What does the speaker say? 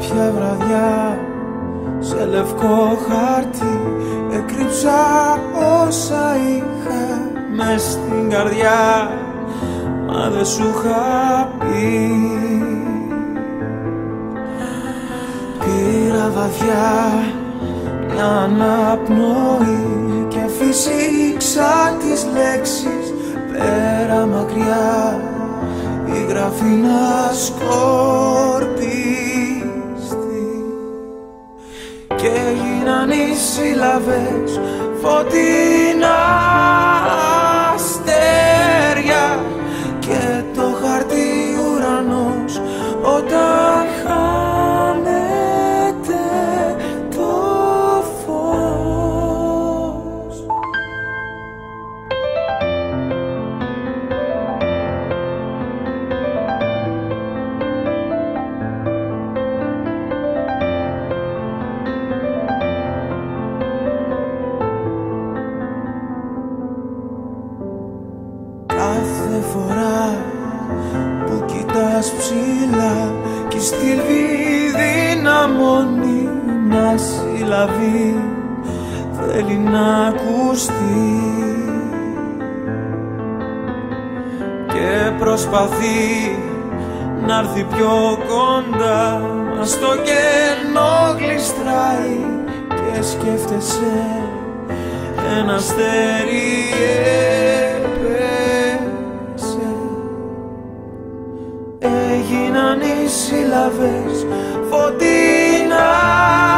κάποια βραδιά σε λευκό χάρτη έκρυψα όσα είχα μες στην καρδιά μα δεν σου είχα πει. Πήρα βαθιά μια αναπνοή και φυσήξα τις λέξεις πέρα μακριά η γραφή να σκορπιστεί και έγιναν οι σύλλαβες φωτεινά κοιτάς ψηλά και η στήλβη δυναμώνει μια συλλαβή θέλει να ακουστεί. Και προσπαθεί να έρθει πιο κοντά. Μας στο κενό γλιστράει και σκέφτεσαι ένα αστέρι έγιναν οι σύλλαβες φωτεινά.